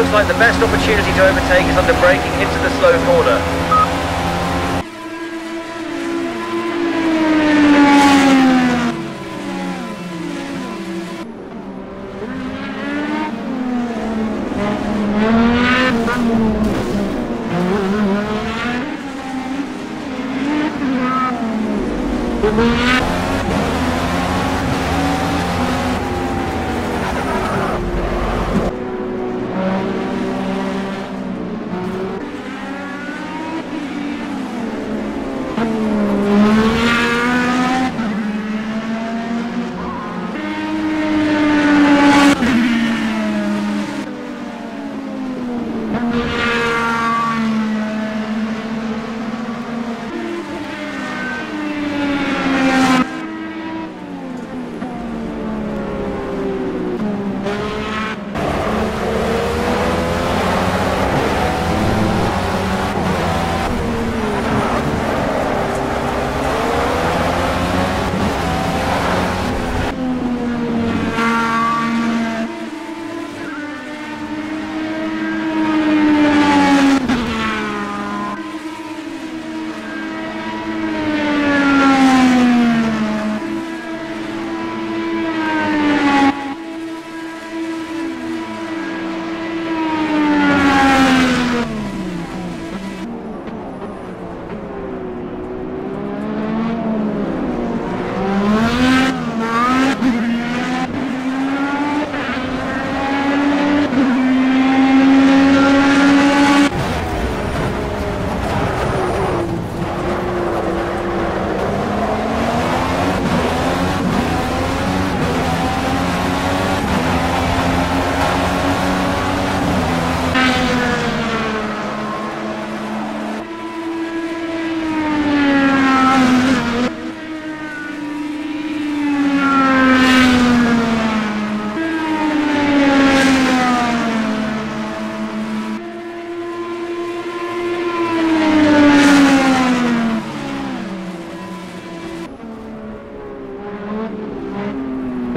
Looks like the best opportunity to overtake is under braking into the slow corner.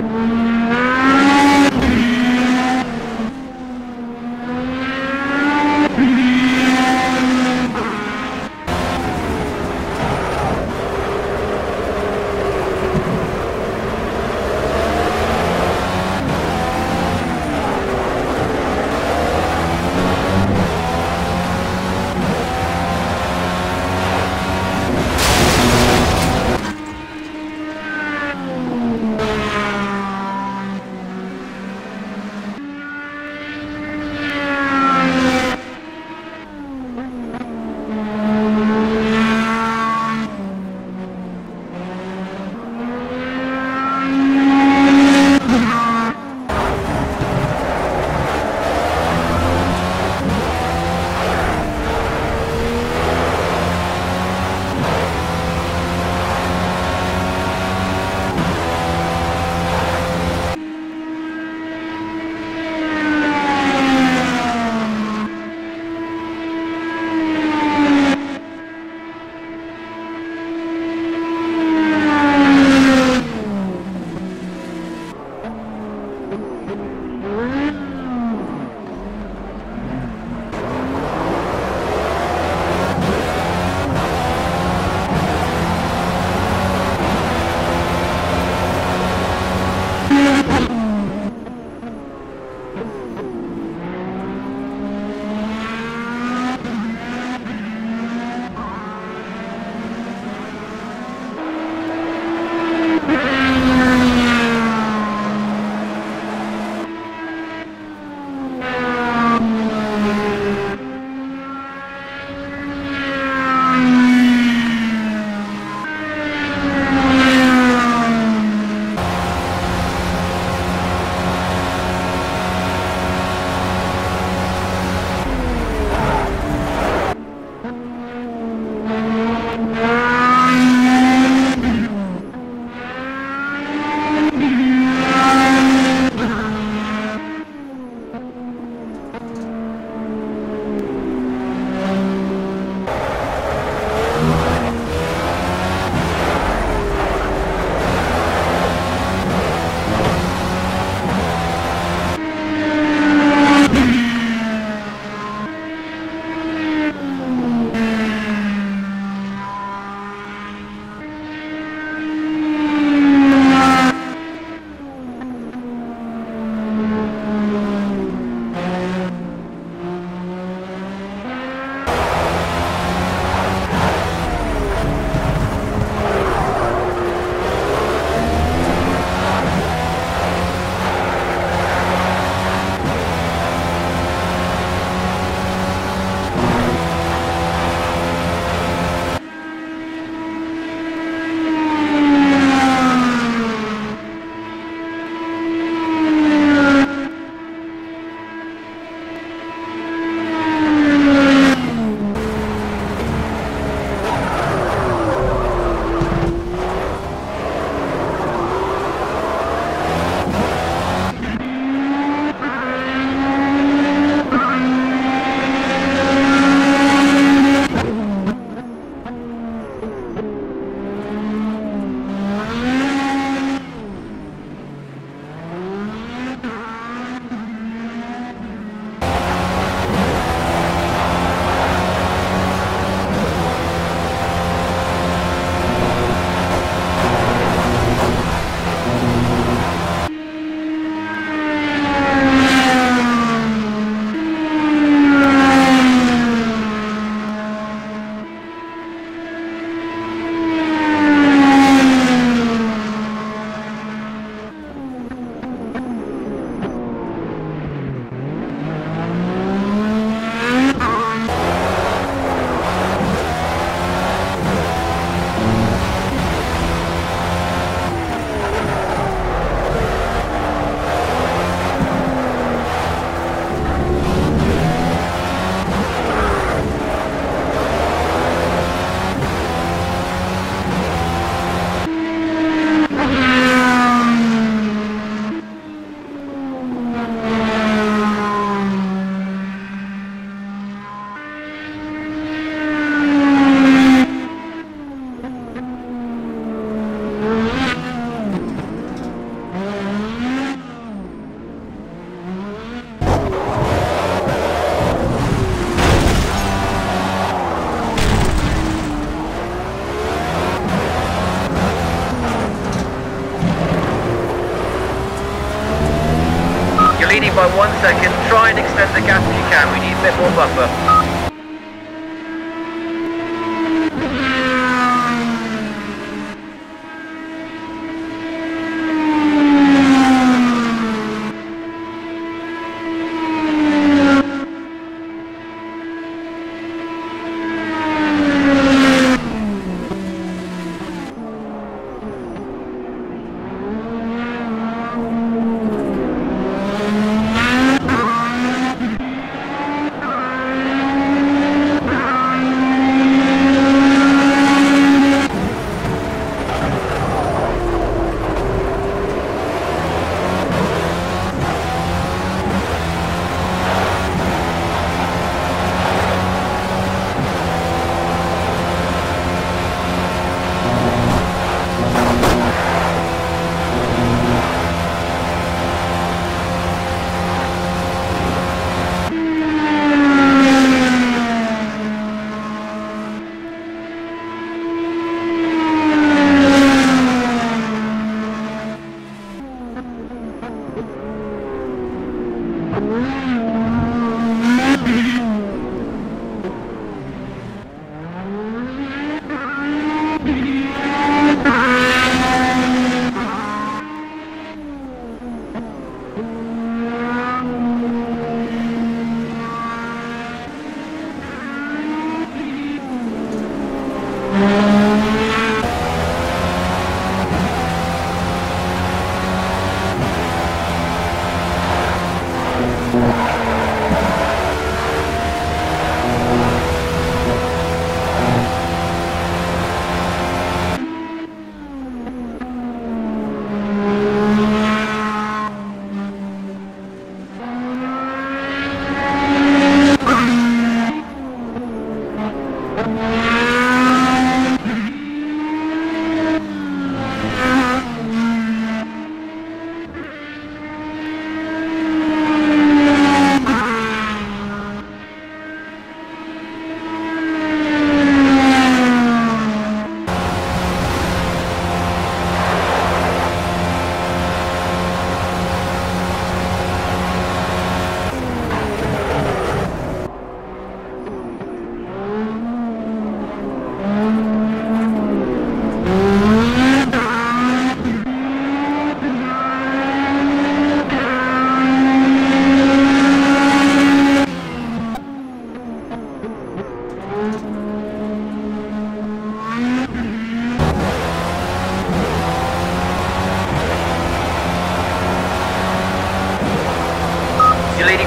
Música Mm-hmm.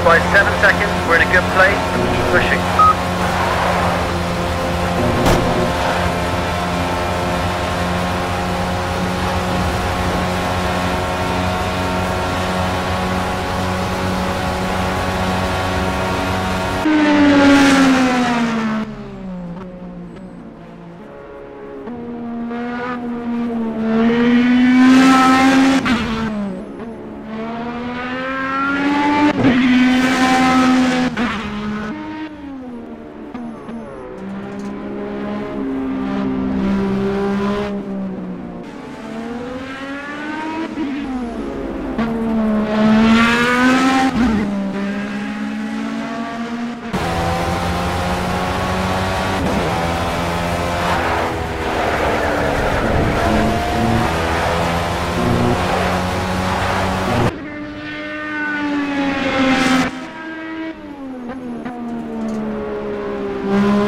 By seven seconds. We're in a good place. Keep pushing. Mm-hmm.